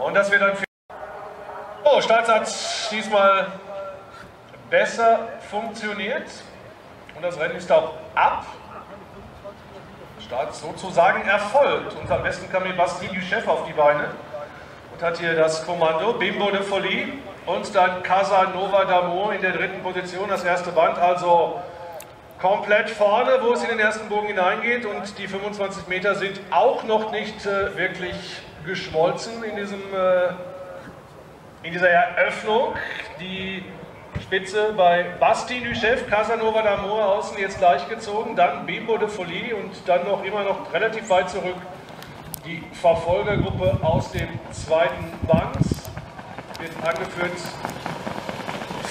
Und das wird ein Oh, Starts hat diesmal besser funktioniert. Und das Rennen ist auch ab. Start sozusagen erfolgt. Und am besten kam mir Bastille Chef auf die Beine und hat hier das Kommando. Bimbo de Folie und dann Casanova d'Amour in der dritten Position. Das erste Band also komplett vorne, wo es in den ersten Bogen hineingeht. Und die 25 Meter sind auch noch nicht äh, wirklich geschmolzen in, diesem, äh, in dieser Eröffnung. Die Spitze bei Bastien du Chef, Casanova d'Amour außen jetzt gleich gezogen, dann Bimbo de Folie und dann noch immer noch relativ weit zurück die Verfolgergruppe aus dem zweiten Band. Wird angeführt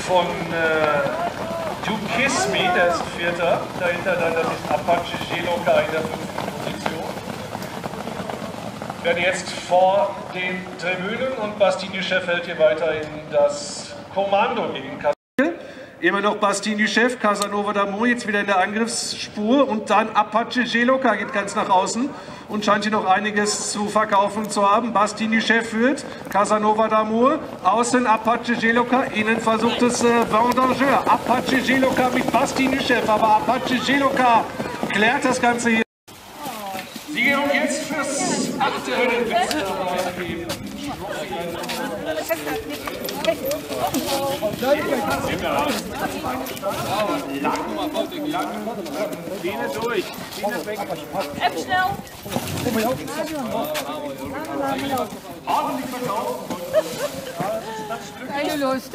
von äh, You Kiss Me, der ist Vierter. Dahinter dann das ist Apache Geloka in der fünften Position. Werden jetzt vor den Tribünen und Bastien Chef hält hier weiterhin das Kommando gegen Casanova. Immer noch Bastien Chef, Casanova d'Amour jetzt wieder in der Angriffsspur und dann Apache Geloka geht ganz nach außen und scheint hier noch einiges zu verkaufen zu haben. Bastien Chef führt, Casanova d'Amour, außen Apache Geloka, innen versucht es äh, Vendangeur. Apache Geloka mit Bastien Chef, aber Apache Geloka klärt das Ganze hier. Siegerehrung jetzt fürs achte Rennen. Lehne durch. Lehne weg. App schnell. Ordentlich verkauft. Keine Lust.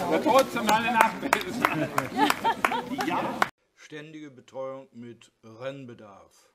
Aber trotzdem alle Nacht. Ständige Betreuung mit Rennbedarf.